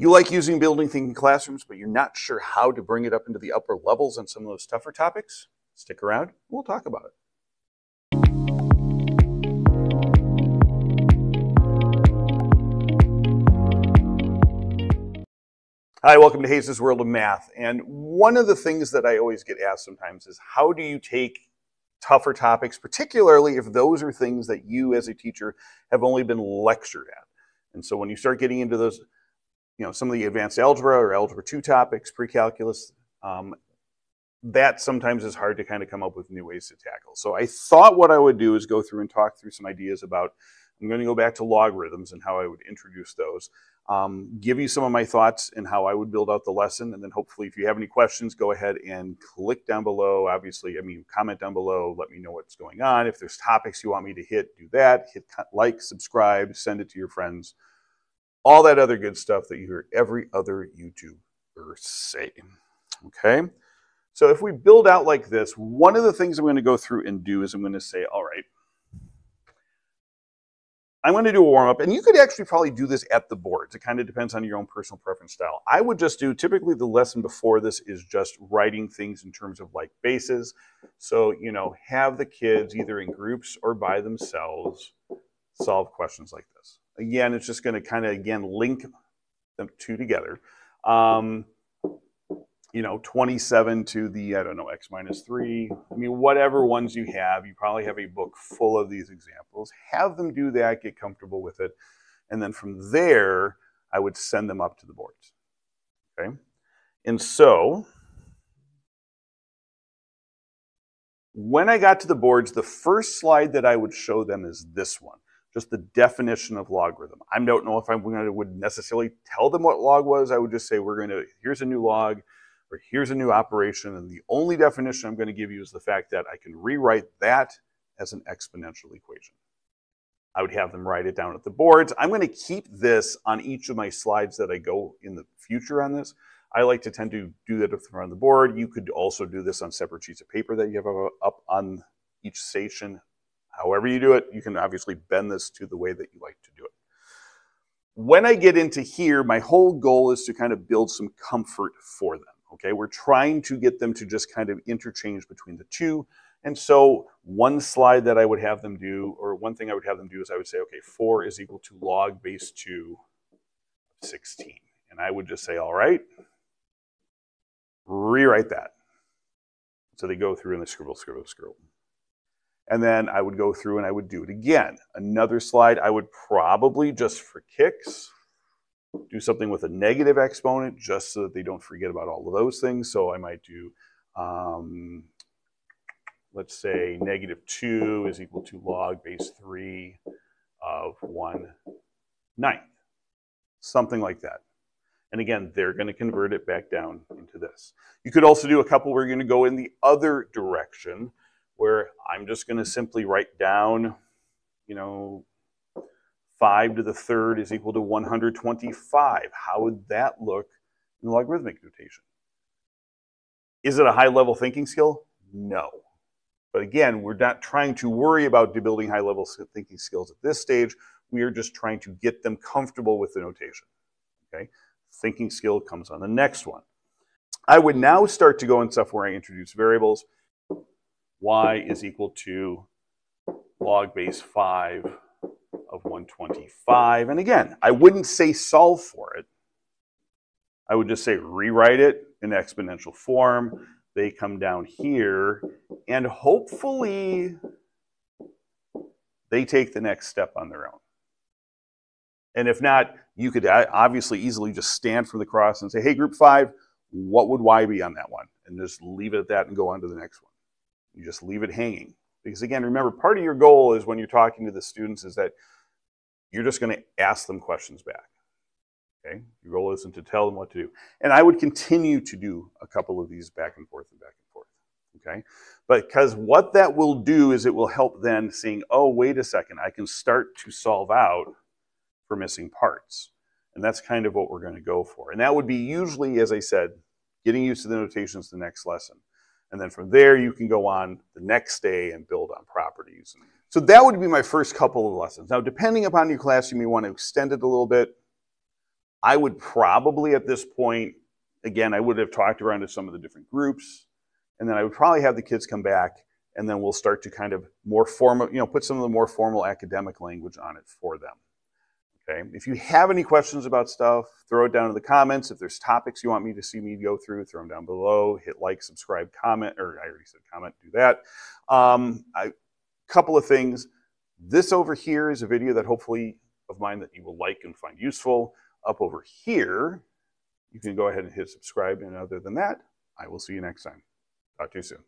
You like using building thinking classrooms, but you're not sure how to bring it up into the upper levels on some of those tougher topics? Stick around, we'll talk about it. Hi, welcome to Hayes' World of Math. And one of the things that I always get asked sometimes is how do you take tougher topics, particularly if those are things that you as a teacher have only been lectured at? And so when you start getting into those you know, some of the advanced algebra or algebra 2 topics, pre-calculus, um, that sometimes is hard to kind of come up with new ways to tackle. So I thought what I would do is go through and talk through some ideas about, I'm going to go back to logarithms and how I would introduce those, um, give you some of my thoughts and how I would build out the lesson, and then hopefully if you have any questions, go ahead and click down below. Obviously, I mean, comment down below, let me know what's going on. If there's topics you want me to hit, do that. Hit like, subscribe, send it to your friends all that other good stuff that you hear every other YouTuber say. Okay? So if we build out like this, one of the things I'm going to go through and do is I'm going to say, all right, I'm going to do a warm up, and you could actually probably do this at the boards. It kind of depends on your own personal preference style. I would just do typically the lesson before this is just writing things in terms of like bases. So, you know, have the kids either in groups or by themselves solve questions like this. Again, it's just going to kind of, again, link them two together. Um, you know, 27 to the, I don't know, x minus 3. I mean, whatever ones you have, you probably have a book full of these examples. Have them do that, get comfortable with it. And then from there, I would send them up to the boards. Okay? And so, when I got to the boards, the first slide that I would show them is this one just the definition of logarithm. I don't know if I would necessarily tell them what log was. I would just say, we're going to, here's a new log, or here's a new operation, and the only definition I'm going to give you is the fact that I can rewrite that as an exponential equation. I would have them write it down at the boards. I'm going to keep this on each of my slides that I go in the future on this. I like to tend to do that on the board. You could also do this on separate sheets of paper that you have up on each station However you do it, you can obviously bend this to the way that you like to do it. When I get into here, my whole goal is to kind of build some comfort for them. Okay, we're trying to get them to just kind of interchange between the two. And so one slide that I would have them do, or one thing I would have them do is I would say, okay, 4 is equal to log base 2 of 16. And I would just say, all right, rewrite that. So they go through and they scribble, scribble, scribble. And then I would go through and I would do it again. Another slide, I would probably just for kicks, do something with a negative exponent just so that they don't forget about all of those things. So I might do, um, let's say negative 2 is equal to log base 3 of 1 ninth. Something like that. And again, they're going to convert it back down into this. You could also do a couple where you're going to go in the other direction where I'm just going to simply write down, you know, 5 to the third is equal to 125. How would that look in logarithmic notation? Is it a high-level thinking skill? No. But again, we're not trying to worry about building high-level thinking skills at this stage. We are just trying to get them comfortable with the notation. Okay? Thinking skill comes on the next one. I would now start to go in stuff where I introduce variables y is equal to log base 5 of 125. And again, I wouldn't say solve for it. I would just say rewrite it in exponential form. They come down here, and hopefully they take the next step on their own. And if not, you could uh, obviously easily just stand from the cross and say, hey, group five, what would y be on that one? And just leave it at that and go on to the next one. You just leave it hanging. Because again, remember, part of your goal is when you're talking to the students is that you're just going to ask them questions back. Okay? Your goal isn't to tell them what to do. And I would continue to do a couple of these back and forth and back and forth. Okay? Because what that will do is it will help then seeing, oh, wait a second, I can start to solve out for missing parts. And that's kind of what we're going to go for. And that would be usually, as I said, getting used to the notations the next lesson. And then from there, you can go on the next day and build on properties. So that would be my first couple of lessons. Now, depending upon your class, you may want to extend it a little bit. I would probably at this point, again, I would have talked around to some of the different groups, and then I would probably have the kids come back, and then we'll start to kind of more formal, you know, put some of the more formal academic language on it for them. Okay. If you have any questions about stuff, throw it down in the comments. If there's topics you want me to see me go through, throw them down below. Hit like, subscribe, comment, or I already said comment, do that. Um, a couple of things. This over here is a video that hopefully of mine that you will like and find useful. Up over here, you can go ahead and hit subscribe. And other than that, I will see you next time. Talk to you soon.